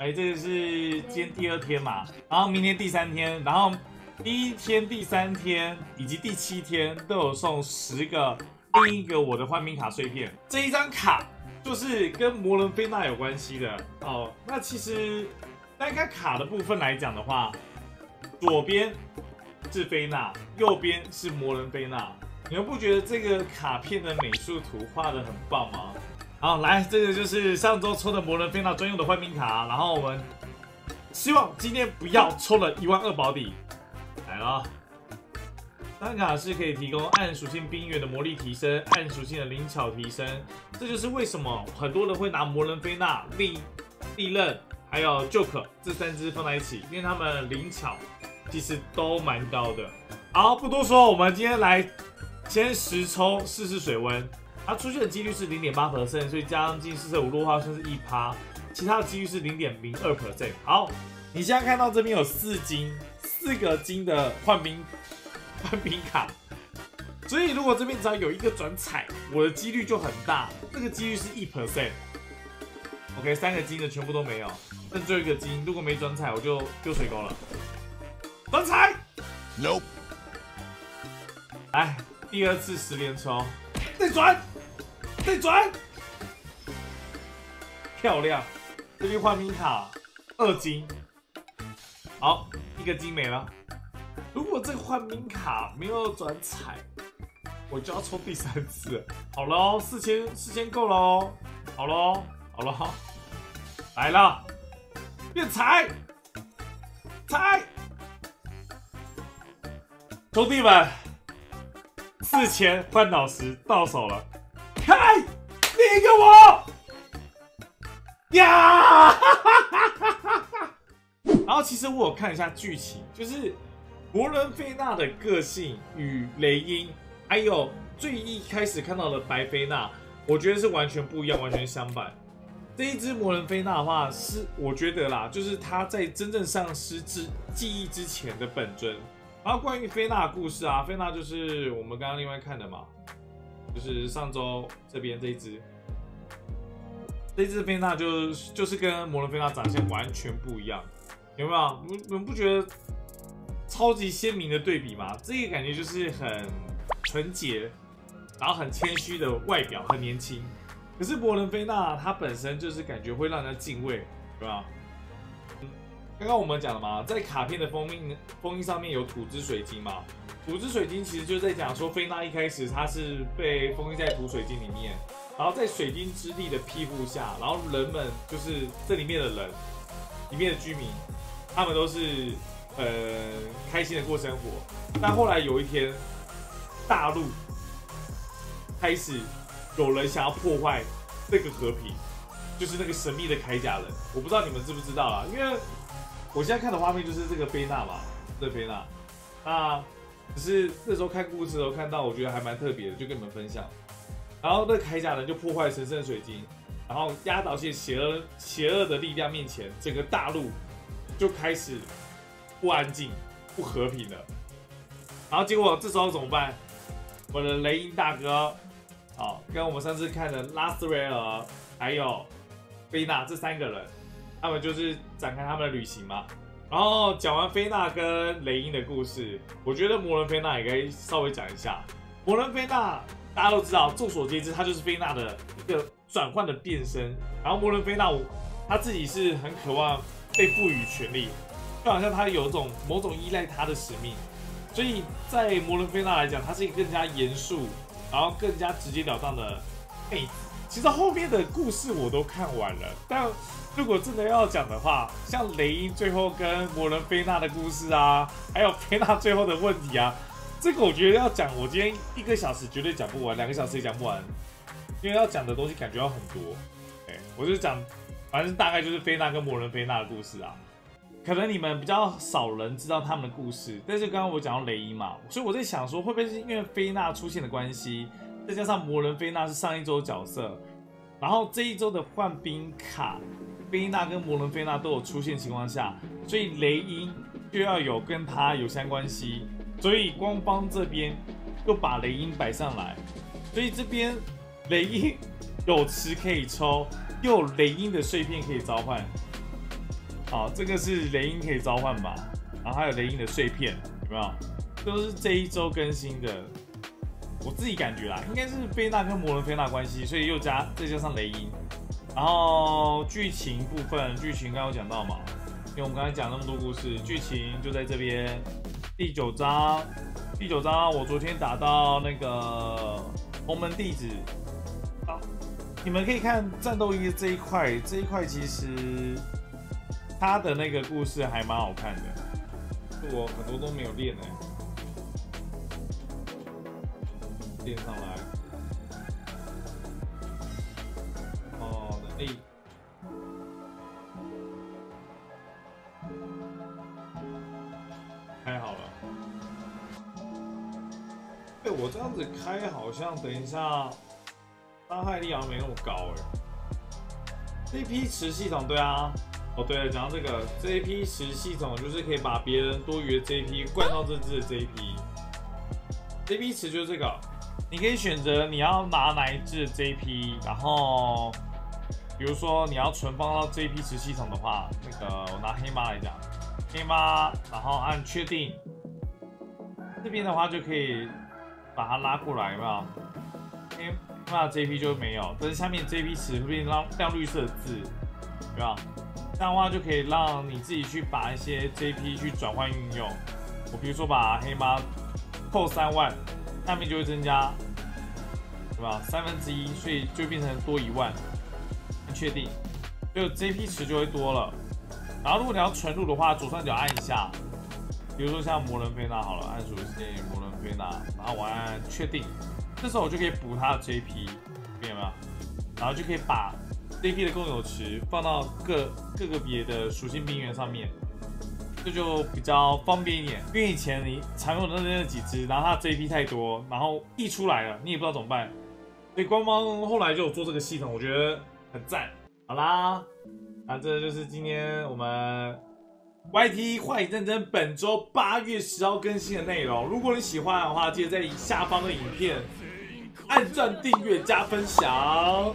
哎，这个是今天第二天嘛，然后明天第三天，然后第一天、第三天以及第七天都有送十个另一个我的换兵卡碎片。这一张卡就是跟摩伦菲娜有关系的哦。那其实单看卡的部分来讲的话，左边是菲娜，右边是摩伦菲娜。你们不觉得这个卡片的美术图画的很棒吗？好，来，这个就是上周抽的摩伦菲娜专用的换兵卡，然后我们希望今天不要抽了一万二保底，来了。单卡是可以提供暗属性兵员的魔力提升，暗属性的灵巧提升，这就是为什么很多人会拿摩伦菲娜、利利刃还有 Joke 这三只放在一起，因为他们灵巧其实都蛮高的。好，不多说，我们今天来先实抽试试水温。它出现的几率是零点八 percent，所以将近四舍五入的话算是一趴，其他的几率是零点零二 percent。好，你现在看到这边有四金，四个金的换兵换兵卡，所以如果这边只要有一个转彩，我的几率就很大，这个几率是一 percent。OK，三个金的全部都没有，剩最后一个金，如果没转彩，我就丢水沟了。转彩，No。来，第二次十连抽，再转。再转，漂亮！这边换名卡二金，好，一个金没了。如果这个换名卡没有转彩，我就要抽第三次。好喽，四千四千够喽。好喽，好了，来了，变彩，彩，兄弟们，四千换导石到手了。开，另一个我呀！然后其实我有看一下剧情，就是伯伦菲娜的个性与雷音，还有最一开始看到的白菲娜，我觉得是完全不一样，完全相反。这一只摩伦菲娜的话，是我觉得啦，就是他在真正丧失之记忆之前的本尊。然后关于菲娜的故事啊，菲娜就是我们刚刚另外看的嘛。就是上周这边这一只，这只菲娜就就是跟摩伦菲娜长相完全不一样，有没有？你们不觉得超级鲜明的对比吗？这个感觉就是很纯洁，然后很谦虚的外表，很年轻。可是摩伦菲娜她本身就是感觉会让人敬畏，对吧？刚刚我们讲了嘛，在卡片的封印封印上面有土之水晶嘛。土之水晶其实就在讲说，菲娜一开始她是被封印在土水晶里面，然后在水晶之力的庇护下，然后人们就是这里面的人，里面的居民，他们都是呃开心的过生活。但后来有一天，大陆开始有人想要破坏这个和平，就是那个神秘的铠甲人，我不知道你们知不知道啊，因为我现在看的画面就是这个菲娜嘛，这菲娜，那。只是那时候看故事的时候看到，我觉得还蛮特别的，就跟你们分享。然后那铠甲人就破坏神圣水晶，然后压倒性邪恶邪恶的力量面前，整个大陆就开始不安静、不和平了。然后结果这时候怎么办？我的雷音大哥，好，跟我们上次看的拉斯维尔还有菲娜这三个人，他们就是展开他们的旅行嘛。然后讲完菲娜跟雷音的故事，我觉得摩伦菲娜也可以稍微讲一下。摩伦菲娜大家都知道，众所皆知，她就是菲娜的一个转换的变身。然后摩伦菲娜，她自己是很渴望被赋予权力，就好像她有一种某种依赖她的使命。所以在摩伦菲娜来讲，她是一个更加严肃，然后更加直截了当的妹子。其实后面的故事我都看完了，但。如果真的要讲的话，像雷音最后跟摩伦菲娜的故事啊，还有菲娜最后的问题啊，这个我觉得要讲，我今天一个小时绝对讲不完，两个小时也讲不完，因为要讲的东西感觉要很多。哎，我就讲，反正大概就是菲娜跟摩伦菲娜的故事啊。可能你们比较少人知道他们的故事，但是刚刚我讲到雷音嘛，所以我在想说，会不会是因为菲娜出现的关系，再加上摩伦菲娜是上一周角色，然后这一周的换兵卡。菲娜跟摩伦菲娜都有出现情况下，所以雷音就要有跟他有相关系，所以官方这边又把雷音摆上来，所以这边雷音 有池可以抽，又有雷音的碎片可以召唤，好，这个是雷音可以召唤吧？然后还有雷音的碎片，有没有？都是这一周更新的。我自己感觉啦，应该是菲娜跟摩伦菲娜关系，所以又加再加上雷音。然后剧情部分，剧情刚刚讲到嘛，因为我们刚才讲那么多故事，剧情就在这边第九章。第九章我昨天打到那个红门弟子。好，你们可以看战斗一这一块，这一块其实他的那个故事还蛮好看的，我很多都没有练呢。练上来，哦，能力开好了。哎，我这样子开好像等一下伤害力好像没那么高哎。这批池系统，对啊，哦对了，讲到这个，这一批池系统就是可以把别人多余的 JP 灌到这只的 JP。JP 池就是这个。你可以选择你要拿哪一支 JP，然后比如说你要存放到 JP 池系统的话，那个我拿黑妈来讲，黑妈，然后按确定，这边的话就可以把它拉过来，有没有？黑妈 JP 就没有，但是下面 JP 池会变亮亮绿色的字，有没有？这样的话就可以让你自己去把一些 JP 去转换运用。我比如说把黑妈扣三万。下面就会增加，对吧？三分之一，所以就变成多一万。确定，就 JP 池就会多了。然后如果你要存入的话，左上角按一下，比如说像魔人菲娜好了，按属性魔人菲娜，然后我按确定，这时候我就可以补它的 JP，看见没有？然后就可以把 JP 的共有池放到各各个别的属性兵员上面。这就比较方便一点，因为以前你常用的那那几只，然后它 JP 太多，然后溢出来了，你也不知道怎么办。所以官方后来就有做这个系统，我觉得很赞。好啦，那这就是今天我们 YT 幻影战争本周八月十号更新的内容。如果你喜欢的话，记得在下方的影片按赞、订阅、加分享。